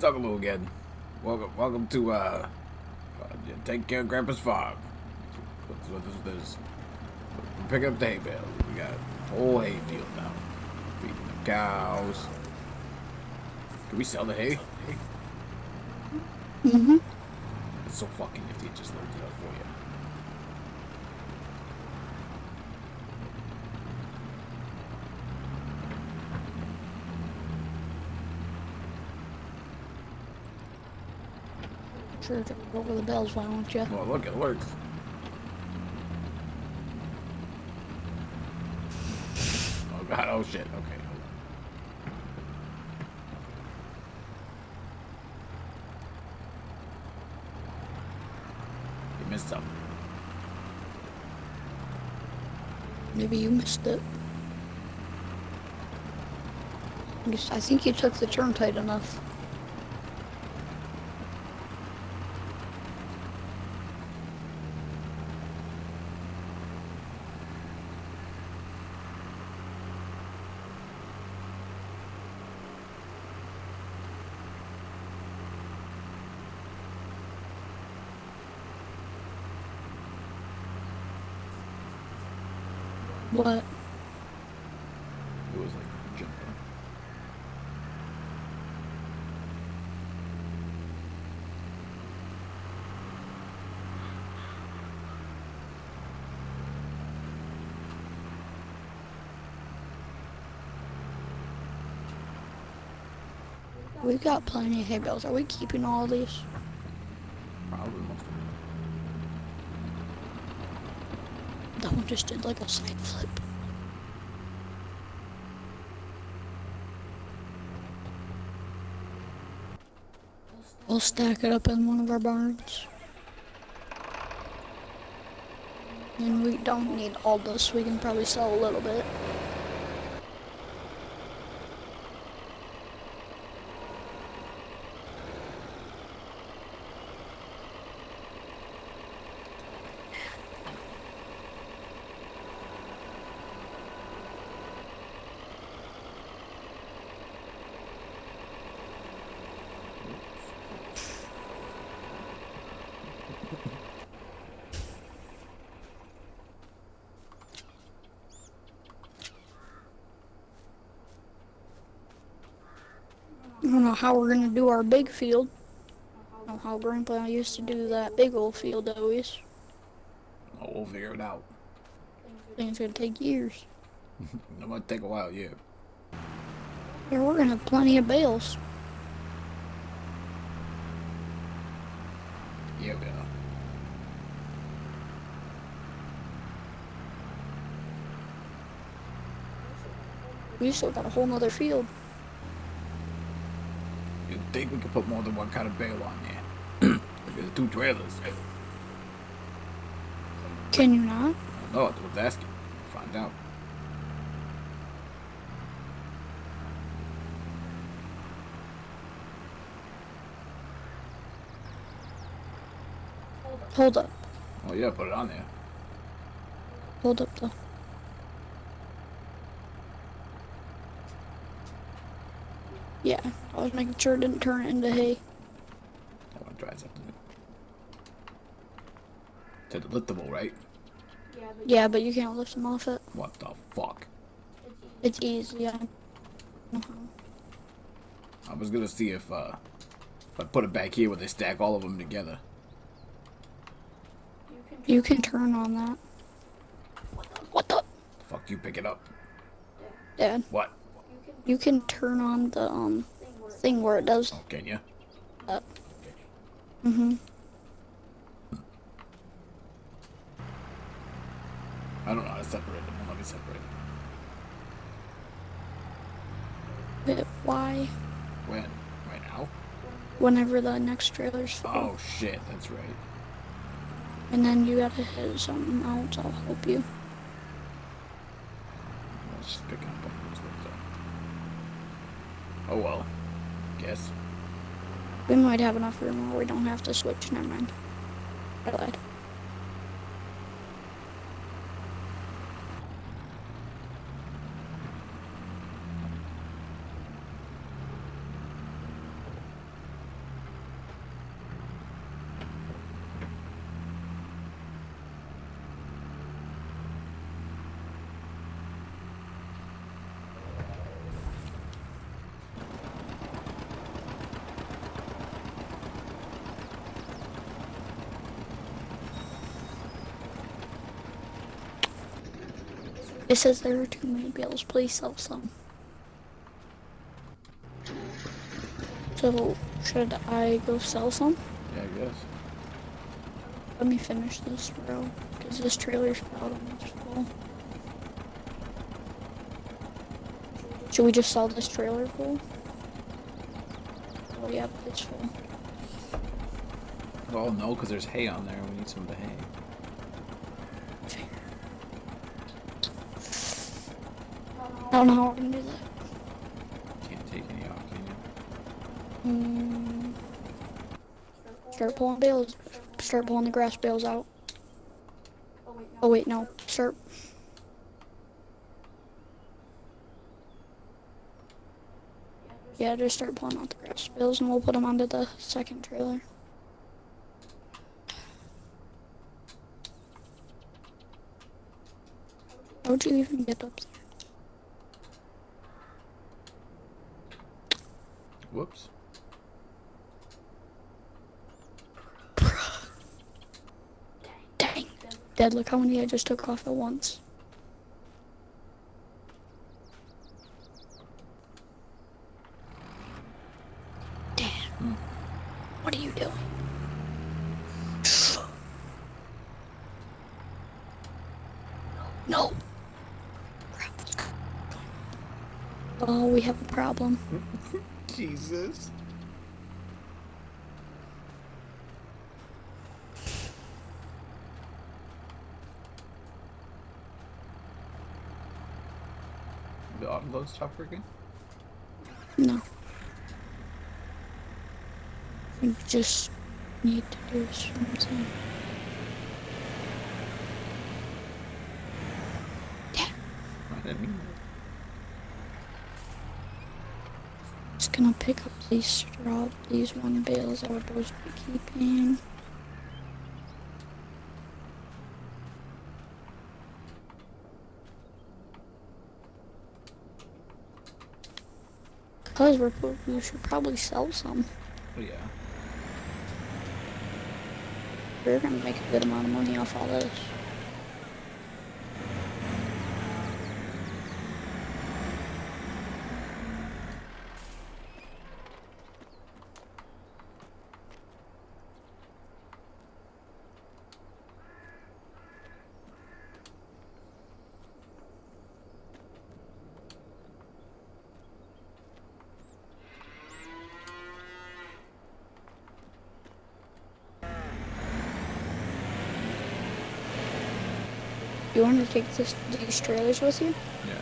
Zuckaloo again. Welcome, welcome to uh, uh, take care of Grandpa's farm. What's what this is? We're up the hay bales. We got a whole hay field now. Feeding the cows. Can we sell the hay? Mm-hmm. It's so fucking nifty. It just loads it up for you. Sure, go over the bells, why don't you? Well, look, it works. Oh god, oh shit. Okay. You missed something. Maybe you missed it. I think you took the turn tight enough. What? It was like jumping. We've got plenty of hay bales. Are we keeping all these? Just did like a side flip. We'll stack it up in one of our barns. And we don't need all this. We can probably sell a little bit. I don't know how we're gonna do our big field. I don't know how Grandpa used to do that big old field always. Oh, we'll figure it out. I think it's gonna take years. It might take a while, yeah. Yeah, we're gonna have plenty of bales. Yeah, we are. We still got a whole nother field. Think we could put more than one kind of bale on there? There's two trailers. Can you not? No, I was asking. Find out. Hold up. Oh yeah, put it on there. Hold up though. Yeah, I was making sure it didn't turn into hay. I want to try something. To the liftable, right? Yeah, but you can't lift them off it. What the fuck? It's easy. I know how. I was gonna see if uh, if I put it back here where they stack all of them together. You can turn on that. What the? Fuck you, pick it up. Dad, What? You can turn on the um thing where it does Oh, can you? that. Mm-hmm. I don't know how to separate them. Let me separate them. Hit Y When? Right now? whenever the next trailer's full. Oh shit, that's right. And then you gotta hit something else. I'll help you. Let's just pick up on those things. Oh well. Guess. We might have enough room where we don't have to switch. Never mind. I lied. It says there are too many bales. Please sell some. So, should I go sell some? Yeah, I guess. Let me finish this row, because this trailer's about almost full. Should we just sell this trailer full? Oh yeah, it's full. Oh no, because there's hay on there. We need some of the hay. I don't know how we're gonna do that. Can't take any off, can you? Mm. Start pulling bales. Start pulling the grass bales out. Oh wait, no. Start. Yeah, just start pulling out the grass bales and we'll put them onto the second trailer. How'd you even get up there? Whoops. Dang. Dad, look how many I just took off at once. Damn. What are you doing? No. Crap. Oh, we have a problem. Jesus. The autoload stop working? No. We just need to do something. Yeah, I didn't mean just gonna pick up these straw, these one bales I was supposed to be keeping. Cause we're, we should probably sell some. Oh yeah. We're gonna make a good amount of money off all this. You want to take this, these trailers with you? Yeah.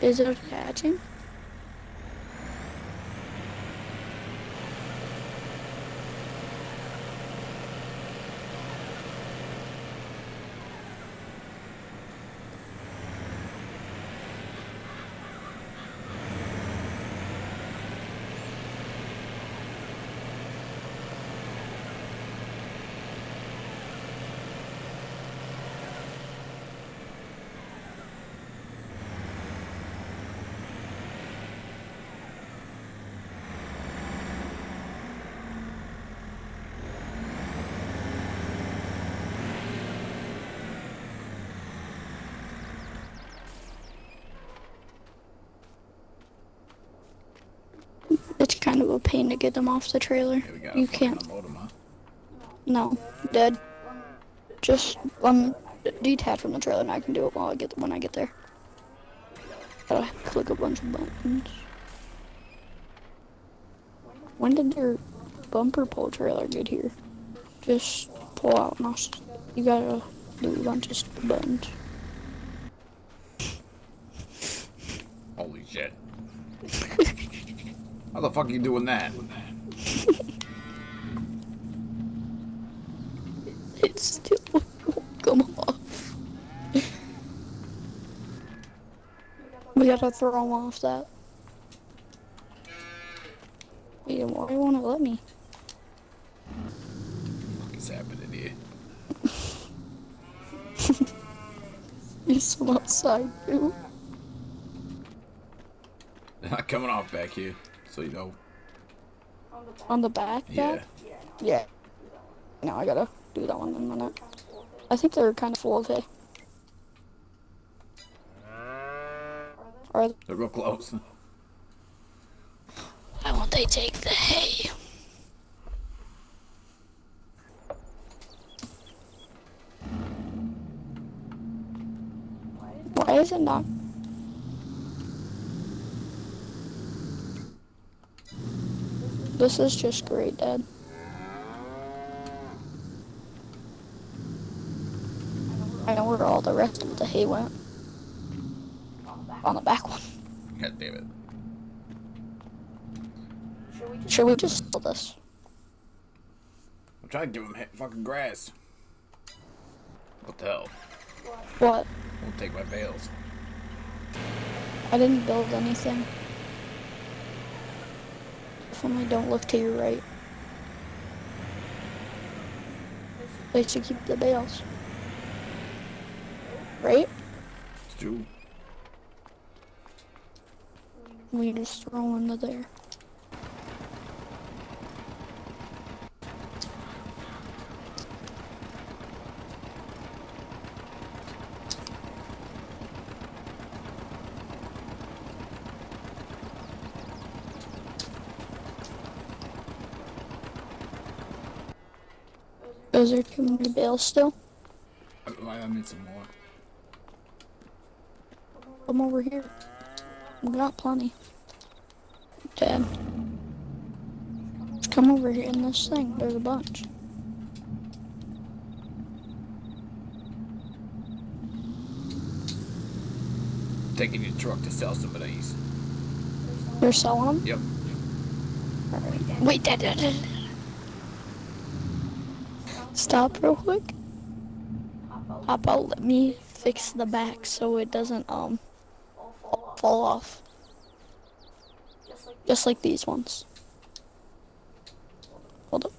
Is it attaching? It's kind of a pain to get them off the trailer. You can't. unload 'em, huh? No, dead. Just um, detach from the trailer, and I can do it while I get when I get there. Gotta click a bunch of buttons. When did your bumper pull trailer get here? Just pull out and I'll you gotta do a bunch of buttons. Holy shit. How the fuck are you doing that? it still won't come off. we gotta throw him off that. Why won't it let me? What is happening here? There's some outside too. Not coming off back here so you know. On the back, Yeah. back? Yeah. No, I gotta do that one in a minute. I think they're kind of full of hay. Or They're real close. why won't they take the hay? Why is it not? This is just great, Dad. I know where all the rest of the hay went. On the back one. God damn it. Should we just steal this? I'm trying to give them fucking grass. What the hell? What? Won't take my bales. I didn't build anything. Definitely don't look to your right. They should keep the bales. Right? It's true. We just throw into there. Is there too many bales still? I, I need some more. Come over here. We got plenty. Dad. Just come over here in this thing. There's a bunch. Taking your truck to sell some of these. You're selling them? Yep. Alright. Wait, Dad, Dad, Dad. Stop real quick. Hop out. Let me fix the back so it doesn't um fall off. Just like these ones. Hold up.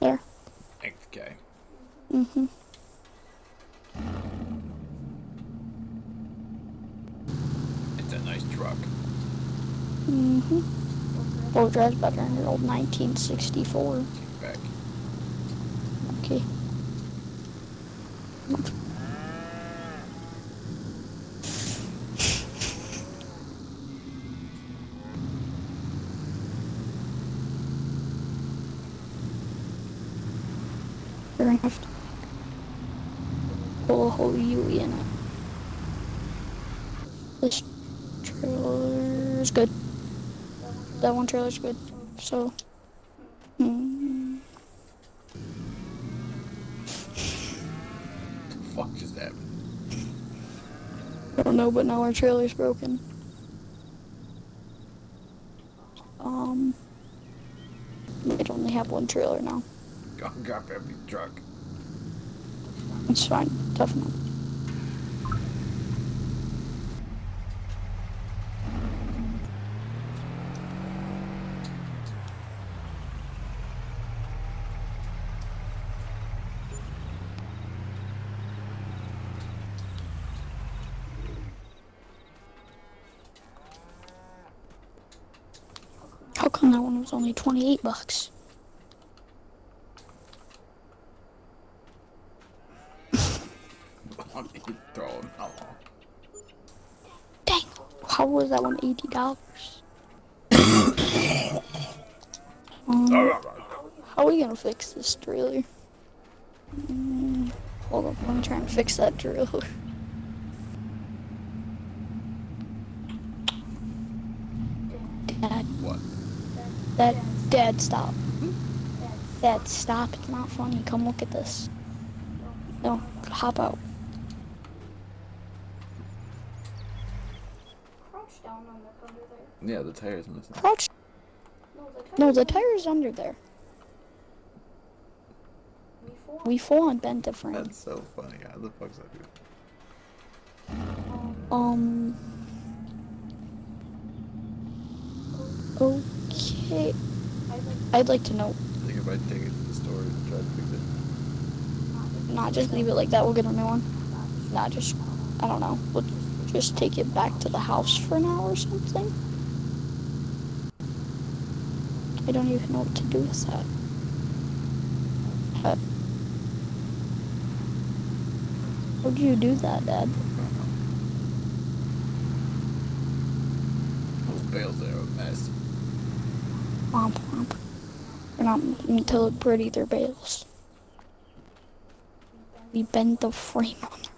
There. Okay. Mm-hmm. It's a nice truck. Mm-hmm. Boat drives better than your old 1964. Back. Okay. Have to pull a whole Yui in it. This trailer's good. That one trailer's good. So. The fuck just happened? I don't know, but now our trailer's broken. Um, we only have one trailer now. Go drop every truck. It's fine. Tough enough. Come that one was only 28 bucks? You Throw them out. Dang, how was that one eighty dollars? um, how are we gonna fix this trailer? Mm, hold up, let me try and fix that trailer. Dad, What? Dad, Dad, stop. Dad, stop. It's not funny. Come look at this. No, hop out. Crouch down on the under there. Yeah, the tire's missing. Crouch. No, the tire. No, the tire's under there. We full on bent the frame. That's so funny. How the fuck's that dude? Um, Okay. I'd like I'd like to know. I think if I take it to the store and try to fix it. Not just leave it like that. We'll get a new one. Not just. I don't know. We'll just take it back to the house for an hour or something. I don't even know what to do with that. Uh, how do you do that, Dad? Those bales there are a mess. Womp womp. They're not look pretty, they're bales. We bent the frame on their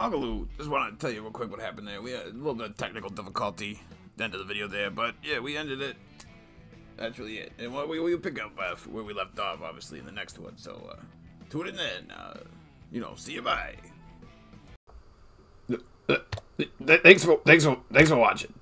Lou, just wanted to tell you real quick what happened there. We had a little bit of technical difficulty the end of the video there, but yeah, we ended it. That's really it. And we we pick up uh, where we left off, obviously, in the next one. So, uh, tune in then. Uh, you know, see you bye. Thanks for thanks for thanks for watching.